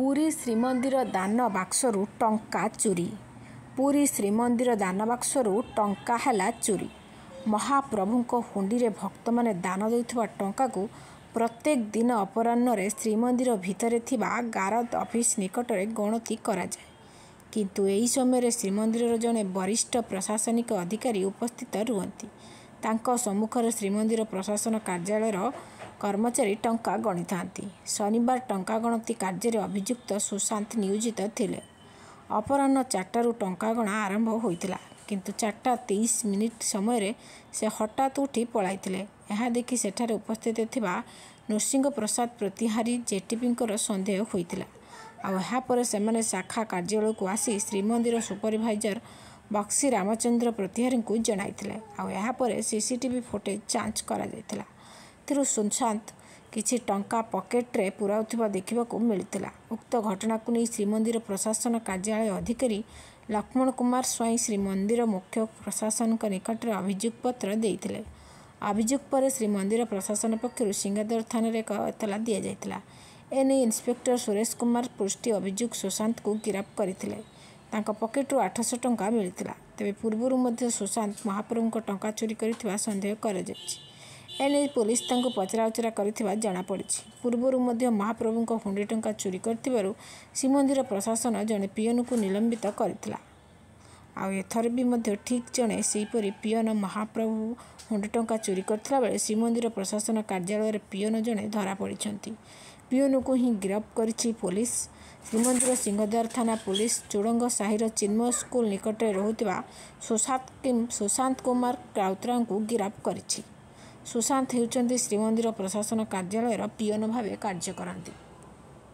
ପୁରୀ ଶ୍ରୀମନ୍ଦିର ଦାନ ବାକ୍ସରୁ ଟଙ୍କା ଚୋରି ପୁରୀ ଶ୍ରୀମନ୍ଦିର ଦାନବାକ୍ସରୁ ଟଙ୍କା ହେଲା ଚୋରି ମହାପ୍ରଭୁଙ୍କ ହୁଣ୍ଡିରେ ଭକ୍ତମାନେ ଦାନ ଦେଉଥିବା ଟଙ୍କାକୁ ପ୍ରତ୍ୟେକ ଦିନ ଅପରାହ୍ନରେ ଶ୍ରୀମନ୍ଦିର ଭିତରେ ଥିବା ଗାରଦ ଅଫିସ୍ ନିକଟରେ ଗଣତି କରାଯାଏ। କିନ୍ତୁ ଏହି ସମୟରେ ଶ୍ରୀମନ୍ଦିରର ଜଣେ ବରିଷ୍ଠ ପ୍ରଶାସନିକ ଅଧିକାରୀ ଉପସ୍ଥିତ ରୁହନ୍ତି। ତାଙ୍କ ସମ୍ମୁଖରେ ଶ୍ରୀମନ୍ଦିର ପ୍ରଶାସନ କାର୍ଯ୍ୟାଳୟର କର୍ମଚାରୀ ଟଙ୍କା ଗଣିଥାନ୍ତି। ଶନିବାର ଟଙ୍କା ଗଣତି କାର୍ଯ୍ୟରେ ଅଭିଯୁକ୍ତ ସୁଶାନ୍ତ ନିୟୋଜିତ ଥିଲେ। ଅପରାହ୍ନ ଚାରିଟାରୁ ଟଙ୍କାଗଣା ଆରମ୍ଭ ହୋଇଥିଲା। କିନ୍ତୁ ଚାରିଟା ତେଇଶ ମିନିଟ୍ ସମୟରେ ସେ ହଠାତ୍ ଉଠି ପଳାଇଥିଲେ। ଏହା ଦେଖି ସେଠାରେ ଉପସ୍ଥିତ ଥିବା ନୃସିଂହପ୍ରସାଦ ପ୍ରତିହାରୀ ଜେଟିପିଙ୍କର ସନ୍ଦେହ ହୋଇଥିଲା। ଆଉ ଏହାପରେ ସେମାନେ ଶାଖା କାର୍ଯ୍ୟାଳୟକୁ ଆସି ଶ୍ରୀମନ୍ଦିର ସୁପରଭାଇଜର ବକ୍ସିରାମଚନ୍ଦ୍ର ପ୍ରତିହାରୀଙ୍କୁ ଜଣାଇଥିଲେ। ଆଉ ଏହାପରେ ସିସିଟିଭି ଫୁଟେଜ୍ ଯାଞ୍ଚ କରାଯାଇଥିଲା। ଏଥିରୁ ସୁଶାନ୍ତ କିଛି ଟଙ୍କା ପକେଟ୍ରେ ପୂରାଉଥିବା ଦେଖିବାକୁ ମିଳିଥିଲା। ଉକ୍ତ ଘଟଣାକୁ ନେଇ ଶ୍ରୀମନ୍ଦିର ପ୍ରଶାସନ କାର୍ଯ୍ୟାଳୟ ଅଧିକାରୀ ଲକ୍ଷ୍ମଣ କୁମାର ସ୍ୱାଇଁ ଶ୍ରୀମନ୍ଦିର ମୁଖ୍ୟ ପ୍ରଶାସକଙ୍କ ନିକଟରେ ଅଭିଯୋଗ ପତ୍ର ଦେଇଥିଲେ। ଅଭିଯୋଗ ପରେ ଶ୍ରୀମନ୍ଦିର ପ୍ରଶାସନ ପକ୍ଷରୁ ସିଂହଦ୍ୱାର ଥାନାରେ ଏକ ଏତଲା ଦିଆଯାଇଥିଲା। ଏନେଇ ଇନ୍ସପେକ୍ଟର ସୁରେଶ କୁମାର ପୃଷ୍ଟି ଅଭିଯୁକ୍ତ ସୁଶାନ୍ତଙ୍କୁ ଗିରଫ କରିଥିଲେ। ତାଙ୍କ ପକେଟରୁ ଆଠଶହ ଟଙ୍କା ମିଳିଥିଲା। ତେବେ ପୂର୍ବରୁ ମଧ୍ୟ ସୁଶାନ୍ତ ମହାପ୍ରଭୁଙ୍କ ଟଙ୍କା ଚୋରି କରିଥିବା ସନ୍ଦେହ କରାଯାଉଛି। ଏନେଇ ପୋଲିସ ତାଙ୍କୁ ପଚରାଉଚରା କରିଥିବା ଜଣାପଡ଼ିଛି। ପୂର୍ବରୁ ମଧ୍ୟ ମହାପ୍ରଭୁଙ୍କ ହୁଣ୍ଡି ଟଙ୍କା ଚୋରି କରିଥିବାରୁ ଶ୍ରୀମନ୍ଦିର ପ୍ରଶାସନ ଜଣେ ପିଅନଙ୍କୁ ନିଲମ୍ବିତ କରିଥିଲା। ଆଉ ଏଥର ବି ମଧ୍ୟ ଠିକ୍ ଜଣେ ସେହିପରି ପିଅନ ମହାପ୍ରଭୁ ହୁଣ୍ଡି ଟଙ୍କା ଚୋରି କରିଥିବାବେଳେ ଶ୍ରୀମନ୍ଦିର ପ୍ରଶାସନ କାର୍ଯ୍ୟାଳୟରେ ପିଅନ ଜଣେ ଧରାପଡ଼ିଛନ୍ତି। ପିଅନକୁ ହିଁ ଗିରଫ କରିଛି ପୋଲିସ। ଶ୍ରୀମନ୍ଦିର ସିଂହଦ୍ୱାର ଥାନା ପୋଲିସ ଚୋଡ଼ଙ୍ଗ ସାହିର ଚିନ୍ମୟ ସ୍କୁଲ ନିକଟରେ ରହୁଥିବା ସୁଶାନ୍ତ କୁମାର ରାଉତରାୟଙ୍କୁ ଗିରଫ କରିଛି। ସୁଶାନ୍ତ ହେଉଛନ୍ତି ଶ୍ରୀମନ୍ଦିର ପ୍ରଶାସନ କାର୍ଯ୍ୟାଳୟର ପିଅନ ଭାବେ କାର୍ଯ୍ୟ କରନ୍ତି।